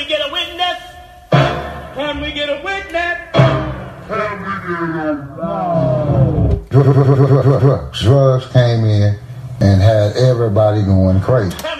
we get a witness? Can we get a witness? Drugs came in and had everybody going crazy. Can we get a witness? Can we get a witness? Can we get